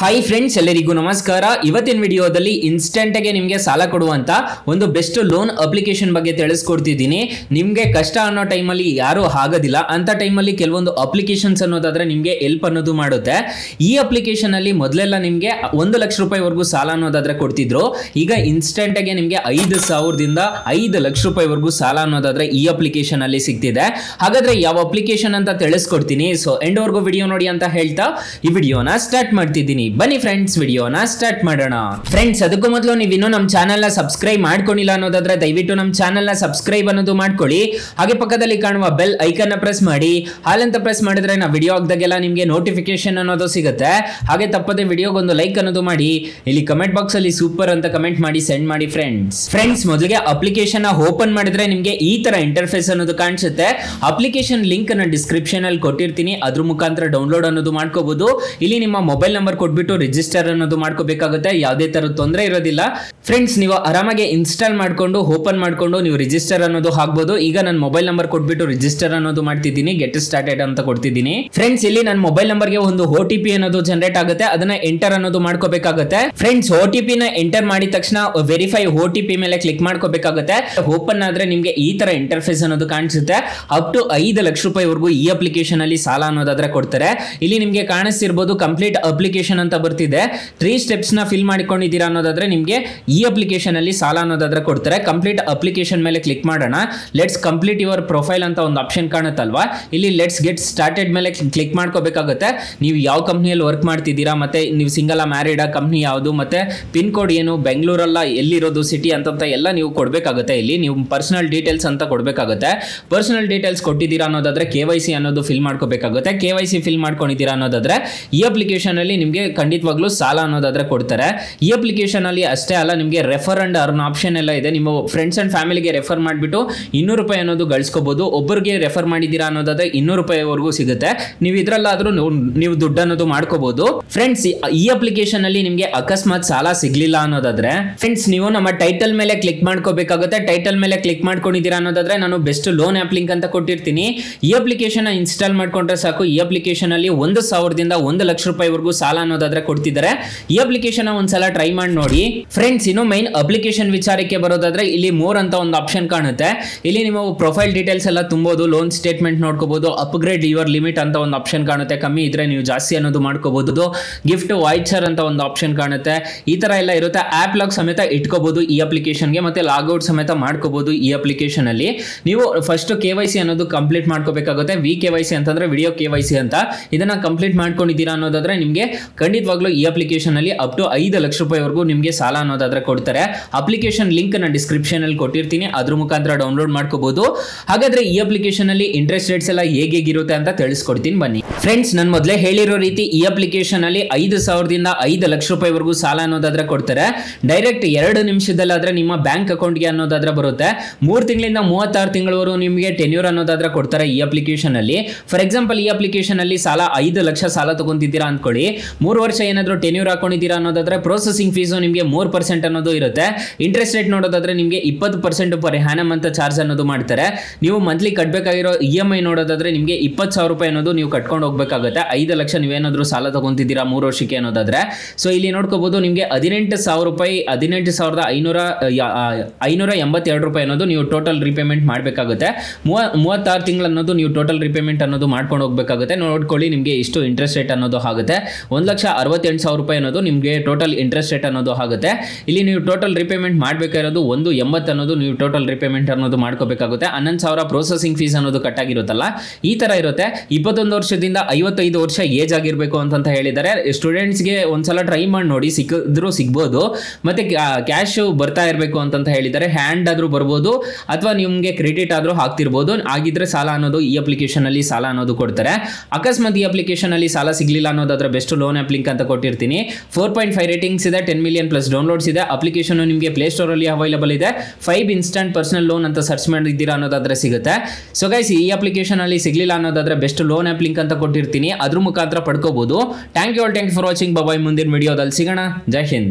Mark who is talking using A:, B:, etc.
A: Hi friends ಎಲ್ಲರಿಗೂ ನಮಸ್ಕಾರ. ಇವತ್ತಿನ ವಿಡಿಯೋದಲ್ಲಿ ಇನ್ಸ್ಟೆಂಟ್ಗೆ ನಿಮಗೆ ಸಾಲ ಕೊಡುವಂತ ಒಂದು ಬೆಸ್ಟ್ ಲೋನ್ ಅಪ್ಲಿಕೇಶನ್ ಬಗ್ಗೆ ತಿಳಿಸ್ಕೊಡ್ತಿದ್ದೀನಿ. ನಿಮಗೆ ಕಷ್ಟ ಅನ್ನೋ ಟೈಮಲ್ಲಿ ಯಾರೂ ಆಗೋದಿಲ್ಲ. ಅಂತ ಟೈಮಲ್ಲಿ ಕೆಲವೊಂದು ಅಪ್ಲಿಕೇಶನ್ಸ್ ಅನ್ನೋದಾದ್ರೆ ನಿಮಗೆ ಎಲ್ಪ್ ಅನ್ನೋದು ಮಾಡುತ್ತೆ. ಈ ಅಪ್ಲಿಕೇಶನ್ ಅಲ್ಲಿ ಮೊದಲೆಲ್ಲ ನಿಮಗೆ ಒಂದು ಲಕ್ಷ ರೂಪಾಯಿವರೆಗೂ ಸಾಲ ಅನ್ನೋದಾದ್ರೆ ಕೊಡ್ತಿದ್ರು. ಈಗ ಇನ್ಸ್ಟೆಂಟಾಗೆ ನಿಮಗೆ ಐದು ಸಾವಿರದಿಂದ ಐದು ಲಕ್ಷ ರೂಪಾಯಿವರೆಗೂ ಸಾಲ ಅನ್ನೋದಾದ್ರೆ ಈ ಅಪ್ಲಿಕೇಶನ್ ಅಲ್ಲಿ ಸಿಗ್ತಿದೆ. ಹಾಗಾದ್ರೆ ಯಾವ ಅಪ್ಲಿಕೇಶನ್ ಅಂತ ತಿಳಿಸ್ಕೊಡ್ತೀನಿ. ಸೊ ಎಂಡ್ವರೆಗೂ ವಿಡಿಯೋ ನೋಡಿ ಅಂತ ಹೇಳ್ತಾ ಈ ವಿಡಿಯೋನ ಸ್ಟಾರ್ಟ್ ಮಾಡ್ತಿದ್ದೀನಿ. ಬನ್ನಿ ಫ್ರೆಂಡ್ಸ್ ವಿಡಿಯೋನ ಸ್ಟಾರ್ಟ್ ಮಾಡೋಣ. ಫ್ರೆಂಡ್ಸ್ ಅದಕ್ಕೂ ಮೊದಲು ನೀವು ಇನ್ನೂ ನಮ್ಮ ಚಾನಲ್ನ ಸಬ್ಸ್ಕ್ರೈಬ್ ಮಾಡ್ಕೊಂಡಿಲ್ಲ ಅನ್ನೋದಾದ್ರೆ ದಯವಿಟ್ಟು ನಮ್ಮ ಚಾನಲ್ನ ಸಬ್ಸ್ಕ್ರೈಬ್ ಅನ್ನೋದು ಮಾಡ್ಕೊಳ್ಳಿ. ಹಾಗೆ ಪಕ್ಕದಲ್ಲಿ ಕಾಣುವ ಬೆಲ್ ಐಕನ್ನ ಪ್ರೆಸ್ ಮಾಡಿ. ಹಾಲಂತ ಪ್ರೆಸ್ ಮಾಡಿದ್ರೆ ನಾವು ವಿಡಿಯೋ ಹಾಕ್ದಾಗೆಲ್ಲ ನಿಮಗೆ ನೋಟಿಫಿಕೇಶನ್ ಅನ್ನೋದು ಸಿಗುತ್ತೆ. ಹಾಗೆ ತಪ್ಪದೆ ವಿಡಿಯೋಗೊಂದು ಲೈಕ್ ಅನ್ನೋದು ಮಾಡಿ. ಇಲ್ಲಿ ಕಮೆಂಟ್ ಬಾಕ್ಸ್ ಅಲ್ಲಿ ಸೂಪರ್ ಅಂತ ಕಮೆಂಟ್ ಮಾಡಿ ಸೆಂಡ್ ಮಾಡಿ ಫ್ರೆಂಡ್ಸ್ ಫ್ರೆಂಡ್ಸ್ ಮೊದಲಿಗೆ ಅಪ್ಲಿಕೇಶನ್ ಓಪನ್ ಮಾಡಿದ್ರೆ ನಿಮಗೆ ಈ ತರ ಇಂಟರ್ಫೇಸ್ ಅನ್ನೋದು ಕಾಣಿಸುತ್ತೆ. ಅಪ್ಲಿಕೇಶನ್ ಲಿಂಕ್ ಅನ್ನ ಡಿಸ್ಕ್ರಿಪ್ಷನ್ ಅಲ್ಲಿ ಕೊಟ್ಟಿರ್ತೀನಿ. ಅದ್ರ ಮುಖಾಂತರ ಡೌನ್ಲೋಡ್ ಅನ್ನೋದು ಮಾಡ್ಕೋಬಹುದು ಇಲ್ಲಿ ನಿಮ್ಮ ಮೊಬೈಲ್ ನಂಬರ್ ಕೊಟ್ಬಿಟ್ಟು ರಿಜಿಸ್ಟರ್ ಅನ್ನೋದು ಮಾಡ್ಕೋಬೇಕಾಗುತ್ತೆ. ಯಾವುದೇ ತರ ತೊಂದರೆ ಇರೋದಿಲ್ಲ. ಫ್ರೆಂಡ್ಸ್ ನೀವು ಆರಾಮಾಗಿ ಇನ್ಸ್ಟಾಲ್ ಮಾಡ್ಕೊಂಡು ಓಪನ್ ಮಾಡ್ಕೊಂಡು ನೀವು ರಿಜಿಸ್ಟರ್ ಅನ್ನೋದು ಹಾಕ್ಬೋದು ಈಗ ನನ್ನ ಮೊಬೈಲ್ ನಂಬರ್ ಕೊಟ್ಬಿಟ್ಟು ರಿಜಿಸ್ಟರ್ ಅನ್ನೋದು ಮಾಡ್ತಿದ್ದೀನಿ. ಗೆಟ್ ಸ್ಟಾರ್ಟೆಡ್ ಅಂತ ಕೊಡ್ತಿದ್ದೀನಿ. ಫ್ರೆಂಡ್ಸ್ ಇಲ್ಲಿ ನನ್ನ ಮೊಬೈಲ್ ನಂಬರ್ಗೆ ಒಂದು ಓ ಟಿ ಪಿ ಅನ್ನೋದು ಜನರೇಟ್ ಆಗುತ್ತೆ. ಅದನ್ನ ಎಂಟರ್ ಅನ್ನೋದು ಮಾಡ್ಕೋಬೇಕಾಗುತ್ತೆ. ಫ್ರೆಂಡ್ಸ್ ಓ ಟಿ ಪಿ ನ ಎಂಟರ್ ಮಾಡಿದ ತಕ್ಷಣ ವೆರಿಫೈ ಓ ಟಿ ಪಿ ಮೇಲೆ ಕ್ಲಿಕ್ ಮಾಡ್ಕೋಬೇಕಾಗುತ್ತೆ. ಓಪನ್ ಆದ್ರೆ ನಿಮಗೆ ಈ ತರ ಇಂಟರ್ಫೇಸ್ ಅನ್ನೋದು ಕಾಣಿಸುತ್ತೆ. ಅಪ್ ಟು ಐದು ಲಕ್ಷ ರೂಪಾಯಿವರೆಗೂ ಈ ಅಪ್ಲಿಕೇಶನ್ ಅಲ್ಲಿ ಸಾಲ ಅನ್ನೋದಾದ್ರೆ ಕೊಡ್ತಾರೆ. ಇಲ್ಲಿ ನಿಮಗೆ ಕಾಣಿಸ್ತಿರ್ಬೋದು ಕಂಪ್ಲೀಟ್ ಅಪ್ಲಿಕೇಶನ್ ಅಂತ ಬರ್ತಿದೆ. ತ್ರೀ ನ ಫಿಲ್ ಮಾಡಿಕೊಂಡಿದ್ದೀರಾ ಅನ್ನೋದಾದ್ರೆ ನಿಮಗೆ ಈ ಅಪ್ಲಿಕೇಶನ್ ಅಲ್ಲಿ ಸಾಲ ಅನ್ನೋದಾದ್ರೆ ಕೊಡ್ತಾರೆ. ಕಂಪ್ಲೀಟ್ ಅಪ್ಲಿಕೇಶನ್ ಮೇಲೆ ಕ್ಲಿಕ್ ಮಾಡೋಣ. ಲೆಟ್ಸ್ ಕಂಪ್ಲೀಟ್ ಯುವರ್ ಪ್ರೊಫೈಲ್ ಅಂತ ಒಂದು ಆಪ್ಷನ್ ಕಾಣುತ್ತಲ್ವಾ? ಇಲ್ಲಿ ಲೆಟ್ಸ್ ಗೆಟ್ ಸ್ಟಾರ್ಟೆಡ್ ಮೇಲೆ ಕ್ಲಿಕ್ ಮಾಡ್ಕೋಬೇಕಾಗುತ್ತೆ. ನೀವು ಯಾವ ಕಂಪ್ನಿಯಲ್ಲಿ ವರ್ಕ್ ಮಾಡ್ತಿದ್ದೀರಾ, ಮತ್ತೆ ನೀವು ಸಿಂಗಲ್ ಮ್ಯಾರಿಡ್ ಕಂಪ್ನಿ ಯಾವುದು, ಮತ್ತೆ ಪಿನ್ ಕೋಡ್ ಏನು, ಬೆಂಗಳೂರಲ್ಲ ಎಲ್ಲಿರೋದು ಸಿಟಿ ಅಂತಂತ ಎಲ್ಲ ನೀವು ಕೊಡಬೇಕಾಗುತ್ತೆ ಇಲ್ಲಿ. ನೀವು ಪರ್ಸನಲ್ ಡೀಟೇಲ್ಸ್ ಅಂತ ಕೊಡಬೇಕಾಗುತ್ತೆ. ಪರ್ಸನಲ್ ಡೀಟೇಲ್ಸ್ ಕೊಟ್ಟಿದ್ದೀರಾ ಅನ್ನೋದಾದ್ರೆ ಕೆ ವೈ ಸಿ ಅನ್ನೋದು ಫಿಲ್ ಮಾಡ್ಕೋಬೇಕಾಗುತ್ತೆ. ಕೆ ವೈ ಸಿ ಫಿಲ್ ಮಾಡ್ಕೊಂಡಿದ್ದೀರಾ ಅನ್ನೋದಾದ್ರೆ ಈ ಅಪ್ಲಿಕೇಶನ್ ಅಲ್ಲಿ ನಿಮಗೆ ಖಂಡಿತವಾಗ್ಲೂ ಸಾಲ ಅನ್ನೋದಾದ್ರೆ ಕೊಡ್ತಾರೆ. ಈ ಅಪ್ಲಿಕೇಶನ್ ಅಲ್ಲಿ ಅಷ್ಟೇ ಅಲ್ಲ, ನಿಮಗೆ ರೆಫರ್ ಅಂಡ್ ಅರ್ನ್ ಆಪ್ಷನ್ ಎಲ್ಲ ಇದೆ. ನಿಮ್ಮ ಫ್ರೆಂಡ್ಸ್ ಅಂಡ್ ಫ್ಯಾಮಿಲಿಗೆ ರೆಫರ್ ಮಾಡಿಬಿಟ್ಟು ಇನ್ನೂರು ರೂಪಾಯಿ ಅನ್ನೋದು ಗಳಿಸ್ಕೋಬಹುದು ಒಬ್ಬರಿಗೆ ರೆಫರ್ ಮಾಡಿದ್ದೀರಾ ಅನ್ನೋದಾದ್ರೆ ಇನ್ನೂರು ರೂಪಾಯಿವರೆಗೂ ಸಿಗುತ್ತೆ. ನೀವು ಇದ್ರಲ್ಲಾದ್ರೂ ನೀವು- ನೀವು ದುಡ್ಡು ಅನ್ನೋದು ಮಾಡ್ಕೋಬಹುದು ಫ್ರೆಂಡ್ಸ್ ಈ ಅಪ್ಲಿಕೇಶನ್ ಅಲ್ಲಿ ನಿಮಗೆ ಅಕಸ್ಮಾತ್ ಸಾಲ ಸಿಗ್ಲಿಲ್ಲ ಅನ್ನೋದಾದ್ರೆ ಫ್ರೆಂಡ್ಸ್ ನೀವು ನಮ್ಮ ಟೈಟಲ್ ಮೇಲೆ ಕ್ಲಿಕ್ ಮಾಡ್ಕೋಬೇಕಾಗುತ್ತೆ. ಟೈಟಲ್ ಮೇಲೆ ಕ್ಲಿಕ್ ಮಾಡ್ಕೊಂಡಿದ್ದೀರಾ ಅನ್ನೋದಾದ್ರೆ ನಾನು ಬೆಸ್ಟ್ ಲೋನ್ ಆಪ್ ಲಿಂಕ್ ಅಂತ ಕೊಟ್ಟಿರ್ತೀನಿ. ಈ ಅಪ್ಲಿಕೇಶನ್ ಇನ್ಸ್ಟಾಲ್ ಮಾಡ್ಕೊಂಡ್ರೆ ಸಾಕು. ಈ ಅಪ್ಲಿಕೇಶನ್ ಅಲ್ಲಿ ಒಂದು ಸಾವಿರದಿಂದ ಒಂದು ಲಕ್ಷ ರೂಪಾಯಿವರೆಗೂ ಸಾಲ ಅನ್ನೋದಾದ್ರೆ ಕೊಡ್ತಿದ್ದಾರೆ. ಈ ಅಪ್ಲಿಕೇಶನ್ ಒಂದ್ಸಲ ಟ್ರೈ ಮಾಡಿ ನೋಡಿ. ಫ್ರೆಂಡ್ಸ್ ಇನ್ನು ಮೈನ್ ಅಪ್ಲಿಕೇಶನ್ ವಿಚಾರಕ್ಕೆ ಬರೋದಾದ್ರೆ ಇಲ್ಲಿ ಮೋರ್ ಅಂತ ಒಂದು ಆಪ್ಷನ್ ಕಾಣುತ್ತೆ. ಇಲ್ಲಿ ನಿಮ್ಮ ಪ್ರೊಫೈಲ್ ಡೀಟೇಲ್ಸ್ ಎಲ್ಲ ತುಂಬೋದು ಲೋನ್ ಸ್ಟೇಟ್ಮೆಂಟ್ ನೋಡ್ಕೋಬಹುದು ಅಪ್ಗ್ರೇಡ್ ಯುವರ್ ಲಿಮಿಟ್ ಅಂತ ಒಂದು ಆಪ್ಷನ್ ಕಾಣುತ್ತೆ. ಕಮ್ಮಿ ಇದ್ರೆ ನೀವು ಜಾಸ್ತಿ ಅನ್ನೋದು ಮಾಡ್ಕೋಬಹುದು. ಗಿಫ್ಟ್ ವಾಯ್ಚರ್ ಅಂತ ಒಂದು ಆಪ್ಷನ್ ಕಾಣುತ್ತೆ. ಈ ತರ ಎಲ್ಲ ಇರುತ್ತೆ. ಆಪ್ ಲಾಗ್ ಸಮೇತ ಇಟ್ಕೋಬಹುದು ಈ ಅಪ್ಲಿಕೇಶನ್ಗೆ ಮತ್ತೆ ಲಾಗೌಟ್ ಸಮೇತ ಮಾಡ್ಕೋಬಹುದು ಈ ಅಪ್ಲಿಕೇಶನ್ ಅಲ್ಲಿ. ನೀವು ಫಸ್ಟ್ ಕೆ ವೈ ಸಿ ಅನ್ನೋದು ಕಂಪ್ಲೀಟ್ ಮಾಡ್ಕೋಬೇಕಾಗುತ್ತೆ. ವಿ ಕೆ ವೈ ಸಿ ಅಂತಂದ್ರೆ ವಿಡಿಯೋ ಕೆ ವೈ ಸಿ ಅಂತ. ಇದನ್ನ ಕಂಪ್ಲೀಟ್ ಮಾಡ್ಕೊಂಡಿದ್ದೀರಾ ಅನ್ನೋದಾದ್ರೆ ನಿಮಗೆ ಖಂಡಿತವಾಗ್ಲೂ ಈ ಅಪ್ಲಿಕೇಶನ್ ಅಲ್ಲಿ ಅಪ್ ಟು ಐದು ಲಕ್ಷ ರೂಪಾಯಿವರೆಗೂ ನಿಮಗೆ ಸಾಲ ಅನ್ನೋದಾದ್ರೆ ಕೊಡ್ತಾರೆ. ಅಪ್ಲಿಕೇಶನ್ ಲಿಂಕ್ನ ಡಿಸ್ಕ್ರಿಪ್ಷನ್ ಅಲ್ಲಿ ಕೊಟ್ಟಿರ್ತೀನಿ. ಅದ್ರ ಮುಖಾಂತರ ಡೌನ್ಲೋಡ್ ಮಾಡ್ಕೋಬಹುದು ಹಾಗಾದ್ರೆ ಈ ಅಪ್ಲಿಕೇಶನ್ ಅಲ್ಲಿ ಇಂಟ್ರೆಸ್ಟ್ ರೇಟ್ಸ್ ಎಲ್ಲ ಹೇಗೆ ಇರುತ್ತೆ ಅಂತ ತಿಳಿಸ್ಕೊಡ್ತೀನಿ. ಬನ್ನಿ. ಫ್ರೆಂಡ್ಸ್ ನಾನು ಮೊದಲೇ ಹೇಳಿರೋ ರೀತಿ ಈ ಅಪ್ಲಿಕೇಶನ್ ಅಲ್ಲಿ ಐದು ಸಾವಿರದಿಂದ ಐದು ಲಕ್ಷ ರೂಪಾಯಿವರೆಗೂ ಸಾಲ ಅನ್ನೋದಾದ್ರೆ ಕೊಡ್ತಾರೆ. ಡೈರೆಕ್ಟ್ ಎರಡು ನಿಮಿಷದಲ್ಲಾದ್ರೆ ನಿಮ್ಮ ಬ್ಯಾಂಕ್ ಅಕೌಂಟ್ಗೆ ಅನ್ನೋದಾದ್ರೆ ಬರುತ್ತೆ. ಮೂರು ತಿಂಗಳಿಂದ ಮೂವತ್ತಾರು ತಿಂಗಳವರೆಗೂ ನಿಮಗೆ ಟೆನ್ಯೂರ್ ಅನ್ನೋದಾದ್ರೆ ಕೊಡ್ತಾರೆ ಈ ಅಪ್ಲಿಕೇಶನ್ ಅಲ್ಲಿ. ಫಾರ್ ಎಕ್ಸಾಂಪಲ್ ಈ ಅಪ್ಲಿಕೇಶನ್ ಅಲ್ಲಿ ಸಾಲ ಐದು ಲಕ್ಷ ಸಾಲ ತಗೊಂತಿದ್ದೀರಾ ಅನ್ಕೊಳ್ಳಿ ಮೂರು ವರ್ಷ ಏನಾದರೂ ಟೆನ್ಯೂರ್ ಹಾಕೊಂಡಿದ್ದೀರಾ ಅನ್ನೋದಾದ್ರೆ ಪ್ರೊಸೆಸಿಂಗ್ ಫೀಸು ನಿಮಗೆ ಮೂರ್ ಪರ್ಸೆಂಟ್ ಅನ್ನೋದು ಇರುತ್ತೆ. ಇಂಟ್ರೆಸ್ಟ್ ರೇಟ್ ನೋಡೋದಾದ್ರೆ ನಿಮಗೆ ಇಪ್ಪತ್ತು ಪರ್ಸೆಂಟ್ ಪರ್ ಹ್ಯಾನಮ್ ಅಂತ ಚಾರ್ಜ್ ಅನ್ನೋದು ಮಾಡ್ತಾರೆ. ನೀವು ಮಂತ್ಲಿ ಕಟ್ಟಬೇಕಾಗಿರೋ ಇ ಎಂ ಐ ನೋಡೋದಾದ್ರೆ ನಿಮಗೆ ಇಪ್ಪತ್ತು ಸಾವಿರ ರೂಪಾಯಿ ಅನ್ನೋದು ನೀವು ಕಟ್ಕೊಂಡು ಹೋಗಬೇಕಾಗುತ್ತೆ. ಐದು ಲಕ್ಷ ನೀವೇನಾದರೂ ಸಾಲ ತಗೊಂತಿದ್ದೀರಾ ಮೂರು ವರ್ಷಕ್ಕೆ ಅನ್ನೋದಾದ್ರೆ. ಸೊ ಇಲ್ಲಿ ನೋಡ್ಕೋಬಹುದು ನಿಮಗೆ ಹದಿನೆಂಟು ಸಾವಿರ ರೂಪಾಯಿ, ಹದಿನೆಂಟು ಸಾವಿರದ ಐನೂರ ಐನೂರ ಎಂಬತ್ತೆರಡು ರೂಪಾಯಿ ಅನ್ನೋದು ನೀವು ಟೋಟಲ್ ರಿಪೇಮೆಂಟ್ ಮಾಡಬೇಕಾಗುತ್ತೆ. ಮೂವ, ಮೂವತ್ತಾರು ತಿಂಗಳು ಅನ್ನೋದು ನೀವು ಟೋಟಲ್ ರಿಪೇಮೆಂಟ್ ಅನ್ನೋದು ಮಾಡ್ಕೊಂಡು ಹೋಗಬೇಕಾಗುತ್ತೆ. ನೋಡ್ಕೊಳ್ಳಿ ನಿಮಗೆ ಇಷ್ಟು ಇಂಟ್ರೆಸ್ಟ್ ರೇಟ್ ಅನ್ನೋದು ಆಗುತ್ತೆ. ಒಂದು ಲಕ್ಷ ಅರವತ್ತೆಂಟು ಸಾವಿರ ರೂಪಾಯಿ ಅನ್ನೋದು ನಿಮಗೆ ಟೋಟಲ್ ಇಂಟ್ರೆಸ್ಟ್ ರೇಟ್ ಅನ್ನೋದು ಆಗುತ್ತೆ. ಇಲ್ಲಿ ನೀವು ಟೋಟಲ್ ರಿಪೇಮೆಂಟ್ ಮಾಡಬೇಕಾಗಿರೋದು ಒಂದು ಎಂಬತ್ತು ಅನ್ನೋದು, ನೀವು ಟೋಟಲ್ ರಿಪೇಮೆಂಟ್ ಅನ್ನೋದು ಮಾಡ್ಕೋಬೇಕಾಗುತ್ತೆ. ಹನ್ನೊಂದು ಸಾವಿರ ಪ್ರೊಸೆಸಿಂಗ್ ಫೀಸ್ ಅನ್ನೋದು ಕಟ್ಟಾಗಿರುತ್ತಲ್ಲ ಈ ಥರ ಇರುತ್ತೆ. ಇಪ್ಪತ್ತೊಂದು ವರ್ಷದಿಂದ ಐವತ್ತೈದು ವರ್ಷ ಏಜ್ ಆಗಿರಬೇಕು ಅಂತ ಹೇಳಿದ್ದಾರೆ. ಸ್ಟೂಡೆಂಟ್ಸ್ಗೆ ಒಂದ್ಸಲ ಟ್ರೈ ಮಾಡಿ ನೋಡಿ, ಸಿಕ್ಕಿದ್ರು ಸಿಗ್ಬೋದು. ಮತ್ತೆ ಕ್ಯಾಶ್ ಬರ್ತಾ ಇರಬೇಕು ಅಂತ ಹೇಳಿದ್ದಾರೆ. ಹ್ಯಾಂಡ್ ಆದ್ರೂ ಬರ್ಬೋದು, ಅಥವಾ ನಿಮಗೆ ಕ್ರೆಡಿಟ್ ಆದ್ರೂ ಹಾಕ್ತಿರ್ಬೋದು. ಆಗಿದ್ರೆ ಸಾಲ ಅನ್ನೋದು ಈ ಅಪ್ಲಿಕೇಶನ್ ಅಲ್ಲಿ ಸಾಲ ಅನ್ನೋದು ಕೊಡ್ತಾರೆ. ಅಕಸ್ಮಾತ್ ಈ ಅಪ್ಲಿಕೇಶನ್ ಅಲ್ಲಿ ಸಾಲ ಸಿಗ್ಲಿಲ್ಲ ಅನ್ನೋದಾದ್ರೆ ಬೆಸ್ಟ್ ಲೋನ್ ಆ್ಯಪ್ ಲಿಂಕ್ ಅಂತ ಕೊಟ್ಟಿರ್ತೀನಿ. ಫೋರ್ ಪಾಯಿಂಟ್ ಫೈವ್ ರೇಟಿಂಗ್ಸ್ ಇದೆ ಟೆನ್ ಮಿಲಿಯನ್ ಪ್ಲಸ್ ಡೌನ್ಲೋಡ್ಸ್ ಇದೆ. ಅಪ್ಲಿಕೇಶನ್ ನಿಮಗೆ ಪ್ಲೇ ಸ್ಟೋರ್ ಅಲ್ಲಿ ಅವೈಲಬಲ್ ಇದೆ. ಫೈವ್ ಇನ್ಸ್ಟಂಟ್ ಪರ್ಸನಲ್ ಲೋನ್ ಅಂತ ಸರ್ಚ್ ಮಾಡಿದ್ದೀರಾ ಅನ್ನೋದಾದ್ರೆ ಸಿಗುತ್ತೆ. ಸೊ ಗೈಸ್ ಈ ಅಪ್ಲಿಕೇಶನ್ ಅಲ್ಲಿ ಸಿಗ್ಲಿಲ್ಲ ಅನ್ನೋದಾದ್ರೆ ಬೆಸ್ಟ್ ಲೋನ್ ಆಪ್ ಲಿಂಕ್ ಅಂತ ಕೊಟ್ಟಿರ್ತೀನಿ. ಅದ್ರ ಮುಖಾಂತರ ಪಡ್ಕೋಬಹುದು thank you all thank for watching bye ಮುಂದಿನ ವಿಡಿಯೋದಲ್ಲಿ ಸಿಗೋಣ. ಜೈ ಹಿಂದ್.